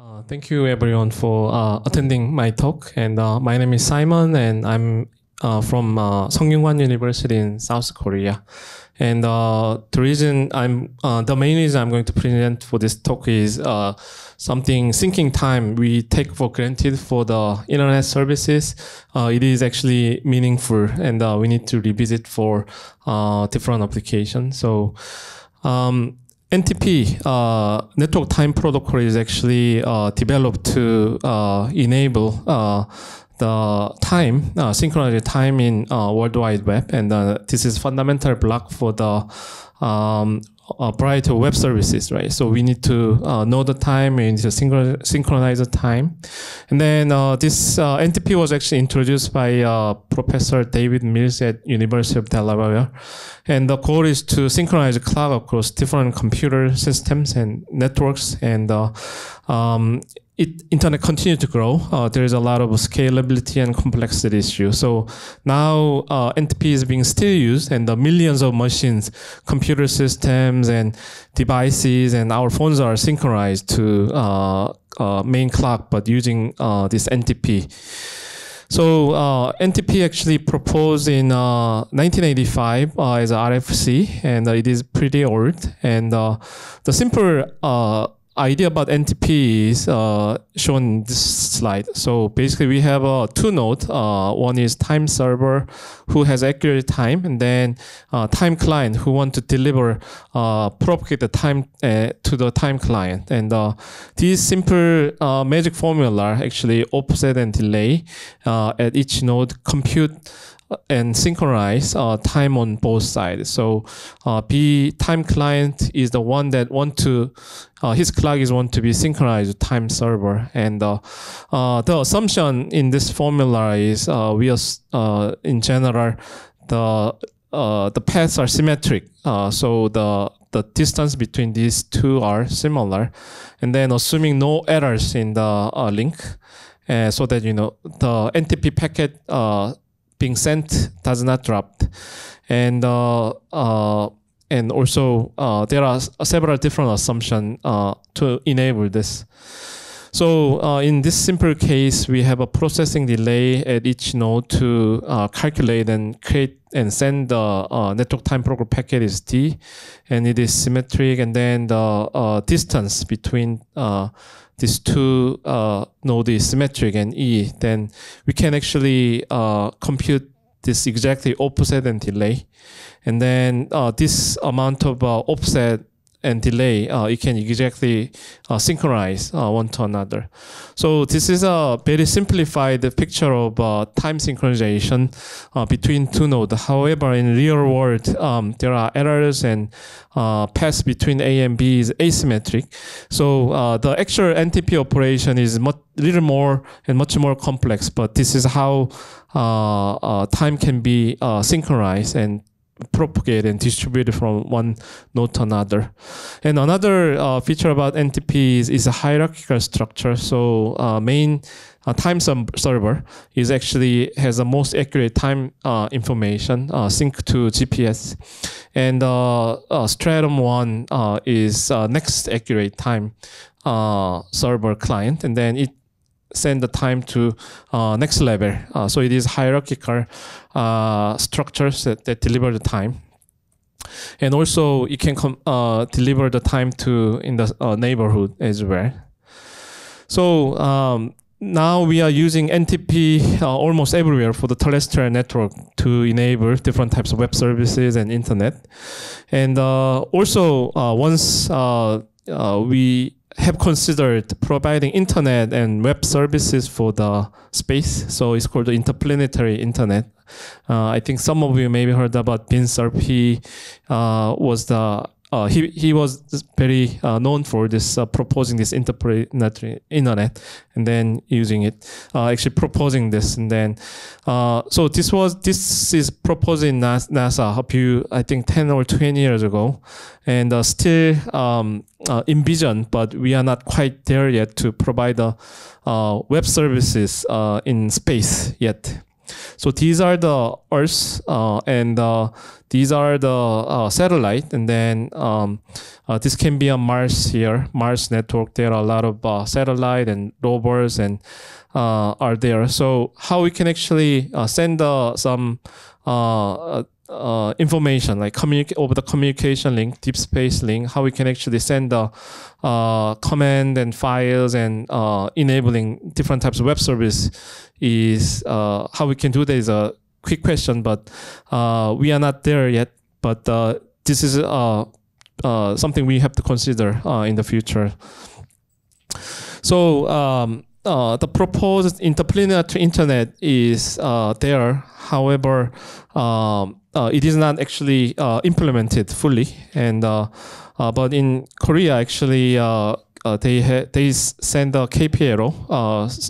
Uh, thank you everyone for uh, attending my talk. And uh, my name is Simon, and I'm uh, from uh, Sungkyunkwan University in South Korea. And uh, the reason I'm, uh, the main reason I'm going to present for this talk is something thinking time we take for granted for the internet services. It is actually meaningful, and we need to revisit for different applications. So. Um, NTP, uh, Network Time Protocol, is actually uh, developed to uh, enable uh, the time, uh, synchronized time in uh, World Wide Web, and this is fundamental block for the um, uh, prior to web services, right? So we need to uh, know the time, need to synchronize the time. And then uh, this uh, NTP was actually introduced by uh, Professor David Mills at University of Delaware. And the goal is to synchronize the clock across different computer systems and networks and uh, um, it, internet continues to grow. Uh, there is a lot of scalability and complexity issue. So now uh, NTP is being still used, and the millions of machines, computer systems, and devices, and our phones are synchronized to uh, uh main clock, but using uh, this NTP. So uh, NTP actually proposed in 1985 as RFC, and it is pretty old. And the simple idea about NTP is uh, shown in this slide. So basically, we have uh, two nodes. Uh, one is time server, who has accurate time, and then uh, time client, who want to deliver, uh, propagate the time uh, to the time client. And these simple magic formula actually offset and delay at each node compute and synchronize uh, time on both sides. So uh, B time client is the one that want to uh, his clock is want to be synchronized with time server, and uh, uh, the assumption in this formula is uh, we are in general the the paths are symmetric. so the the distance between these two are similar, and then assuming no errors in the link, so that you know the NTP packet being sent does not drop. And uh, uh, and also uh, there are several different assumptions uh, to enable this. So uh, in this simple case, we have a processing delay at each node to uh, calculate and create and send the network time protocol packet is D, and it is symmetric. And then the distance between these two uh, node is symmetric and E, then we can actually uh, compute this exactly offset and delay. And then uh, this amount of uh, offset and delay, uh, it can exactly uh, synchronize uh, one to another. So this is a very simplified picture of uh, time synchronization uh, between two nodes. However, in real world, um, there are errors and uh, paths between A and B is asymmetric. So the actual NTP operation is much little more and much more complex, but this is how time can be synchronized and propagate and distribute from one node to another. And another uh, feature about NTP is, is, a hierarchical structure. So uh, main uh, time server is actually has the most accurate time uh, information uh, sync to GPS, and uh, Stratum one is next accurate time server client, and then it send the time to uh, next level. Uh, so it is hierarchical uh, structures that, that deliver the time. And also it can uh, deliver the time to in the uh, neighborhood as well. So um, now we are using NTP uh, almost everywhere for the terrestrial network to enable different types of web services and internet. And also once we have considered providing internet and web services for the space. So it's called the interplanetary internet. Uh, I think some of you maybe heard about. He uh, was the uh, he he was very uh, known for this uh, proposing this internet and then using it uh, actually proposing this and then uh, so this was this is proposed in NASA a few I think 10 or 20 years ago. And uh, still um, envisioned but we are not quite there yet to provide the web services in space yet so these are the Earths, uh, and uh, these are the uh, satellite, and then um, uh, this can be a Mars here, Mars network. There are a lot of uh, satellite and rovers and uh, are there. So how we can actually send some uh, information like communicate over the communication link, deep space link, how we can actually send the uh, command and files and uh, enabling different types of web service is uh, how we can do that is a quick question, but uh, we are not there yet. But uh, this is something we have to consider in the future. So um, the proposed interplanetary internet is there. However, um, uh, it is not actually uh, implemented fully. And uh, uh but in Korea, actually, uh, they ha- they sent a KPLO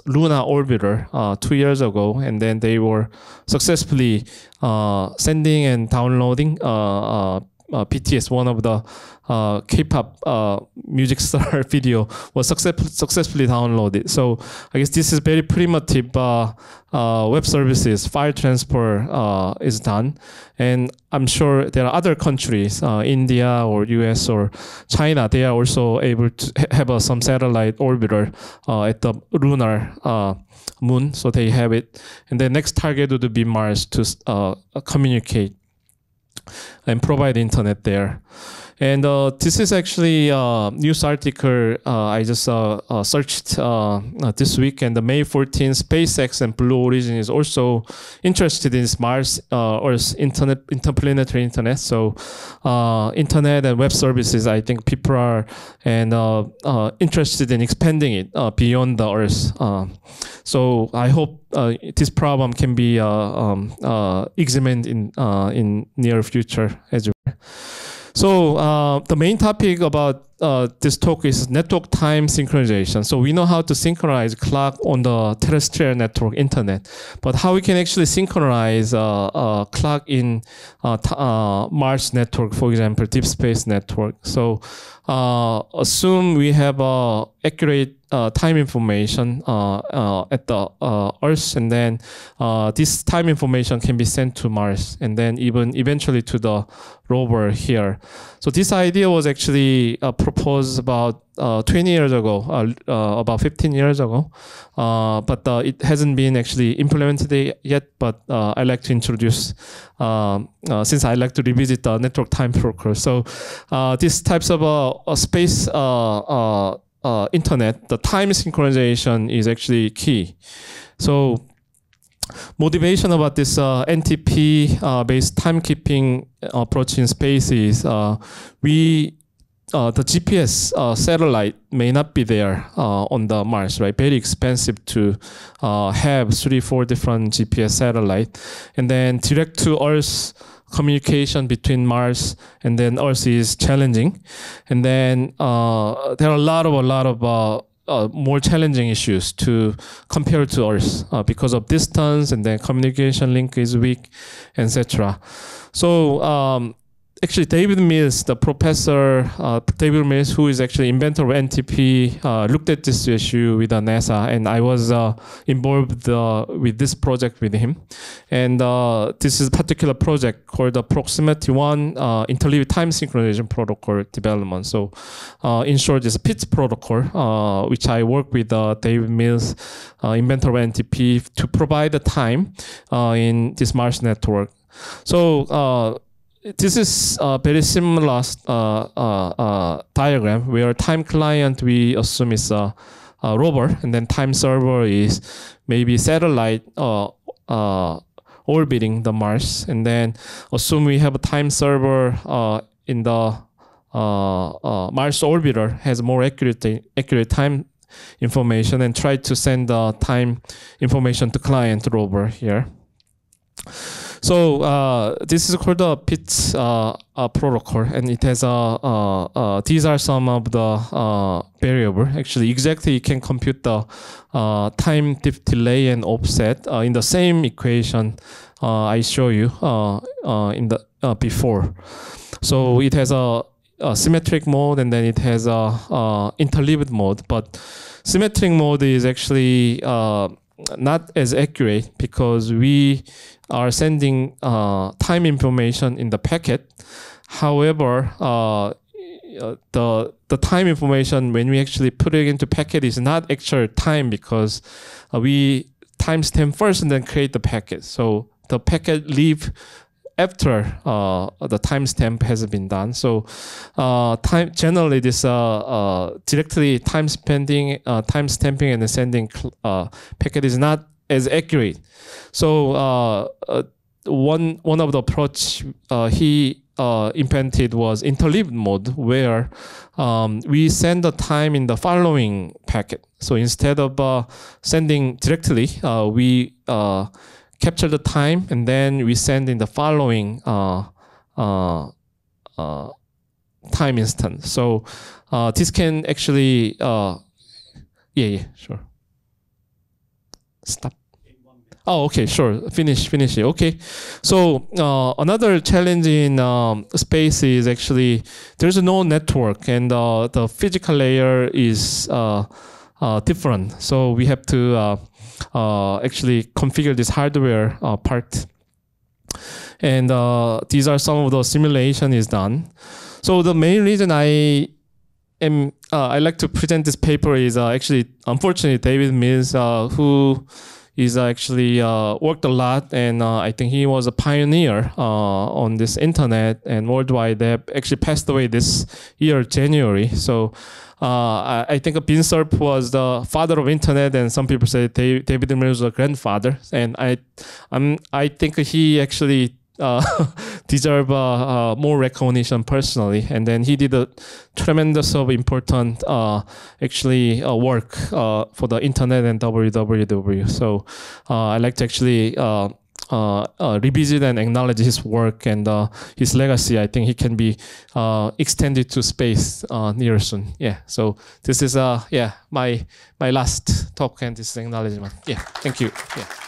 lunar orbiter two years ago, and then they were successfully sending and downloading BTS, one of the uh, K-pop uh, music star video was success- successfully downloaded. So I guess this is very primitive uh, uh web services. File transfer uh, is done, and I'm sure there are other countries, uh, India or US or China. They are also able to have some satellite orbiter at the lunar moon, so they have it. And the next target would be Mars to communicate and provide internet there. And uh, this is actually a news article uh, I just uh, uh searched uh, uh, this week. And the May 14th, SpaceX and Blue Origin is also interested in Mars or internet, interplanetary internet. So internet and web services, I think people are and interested in expanding it beyond the Earth. so I hope this problem can be um, examined in in near future as well. So uh, the main topic about uh, this talk is network time synchronization. So we know how to synchronize clock on the terrestrial network internet, but how we can actually synchronize uh, uh clock in uh, uh, Mars network, for example, deep space network. So assume we have accurate uh, time information uh, uh, at the uh, Earth, and then uh, this time information can be sent to Mars, and then even eventually to the rover here. So this idea was actually uh, proposed about uh, 20 years ago, uh, uh, about 15 years ago, but it hasn't been actually implemented yet. But I like to introduce, um, since I like to revisit the network time protocol. So these types of space uh, internet, the time synchronization is actually key. So motivation about this uh, NTP uh, based timekeeping approach in space is uh, we uh, the GPS uh, satellite may not be there on the Mars, right? Very expensive to have three, four different GPS satellite, and then direct to Earth communication between Mars and then Earth is challenging, and then uh, there are a lot of a lot of uh, uh, more challenging issues to compare to Earth uh, because of distance and then communication link is weak, etc. So um, actually David Mills, the professor, uh, David Mills, who is actually inventor of NTP, uh, looked at this issue with uh, NASA, and I was uh, involved uh, with this project with him. And uh, this is a particular project called the Proximity One Interleaved Time Synchronization Protocol development. So, in short, it's PITS protocol, which I work with David Mills, inventor of NTP, to provide the time in this Mars network. So this is a very similar uh, uh, uh, diagram where time client we assume is a, a, rover and then time server is maybe satellite uh, uh, orbiting the Mars and then assume we have a time server uh, in the Mars orbiter has more accurate accurate time information and try to send the time information to client rover here. So uh, this is called the PITS uh, uh, protocol, and it has a. Uh, uh, these are some of the uh, variable. Actually, exactly you can compute the time delay and offset in the same equation I show you in the before. So it has a, a, symmetric mode, and then it has a, a interleaved mode. But symmetric mode is actually not as accurate because we are sending uh, time information in the packet. However, uh, uh, the the time information when we actually put it into packet is not actual time because uh, we timestamp first and then create the packet. So the packet leave after uh, the timestamp has been done. So uh, time generally this uh, uh directly time spending, time stamping and sending packet is not as accurate. So one one of the approach he uh, invented was interleaved mode, where um, we send the time in the following packet. So instead of uh, sending directly, uh, we uh, capture the time and then we send in the following uh, uh, time instance. So this can actually, yeah, yeah, sure. Stop. Oh, okay, sure. Finish, finish it. Okay. So uh, another challenge in um, space is actually there's no network, and uh, the physical layer is uh, uh different. So we have to uh, uh, actually configure this hardware part, and these are some of the simulation is done. So the main reason I am I like to present this paper is actually unfortunately David Mills who he's actually uh, worked a lot, and uh, I think he was a pioneer uh, on this internet and worldwide. They actually passed away this year, January. So uh, I, think Vint Cerf was the father of internet, and some people say David Mills was a grandfather. And I, I'm, I think he actually uh, deserve uh, uh, more recognition personally. And then he did a tremendous of important uh, actually uh, work uh, for the internet and www. So I like to actually. revisit and acknowledge his work and his legacy. I think he can be extended to space near soon. Yeah. So this is uh yeah my my last talk and this acknowledgement. Yeah. Thank you. Yeah.